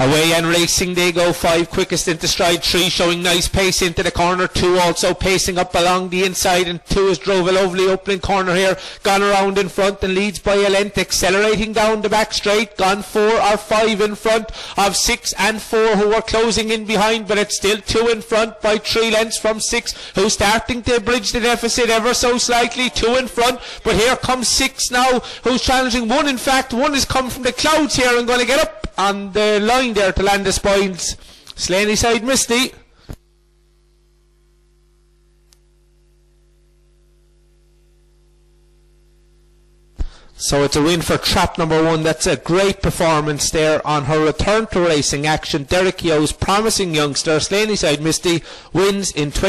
Away and racing they go. Five quickest into stride. Three showing nice pace into the corner. Two also pacing up along the inside. And two has drove a lovely opening corner here. Gone around in front and leads by a length. Accelerating down the back straight. Gone four or five in front of six and four who are closing in behind. But it's still two in front by three lengths from six who's starting to bridge the deficit ever so slightly. Two in front. But here comes six now who's challenging one. In fact, one is come from the clouds here and going to get up on the line there to land the spoils. Slaneyside Misty. So it's a win for trap number one. That's a great performance there on her return to racing action. Derek Yo's promising youngster, Slaneyside Misty, wins in 20.